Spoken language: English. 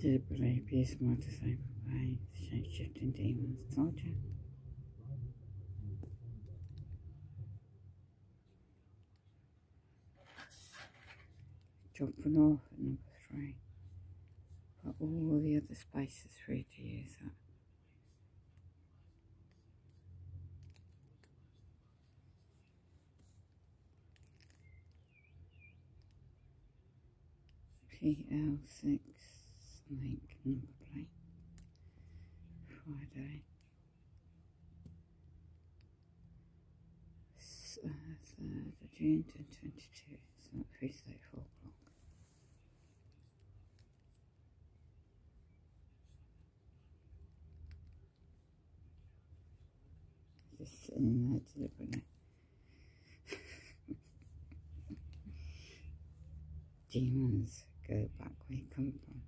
Deliberately abuse motorcycle by shape-shifting demons. Told you. Dropping off at number three. But all the other spaces free to use that. PL6 link number plate. Friday. Uh, 3rd of June 2022. It's not 3.34 o'clock. Just sitting there deliberately. Demons go back where you come from.